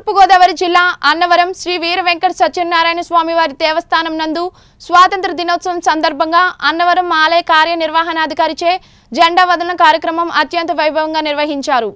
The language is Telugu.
తూర్పుగోదావరి జిల్లా అన్నవరం శ్రీ వీర వెంకట సత్యనారాయణ స్వామివారి దేవస్థానం నందు స్వాతంత్ర దినోత్సవం సందర్భంగా అన్నవరం ఆలయ కార్యనిర్వహణాధికారిచే జెండా వదలన కార్యక్రమం అత్యంత వైభవంగా నిర్వహించారు.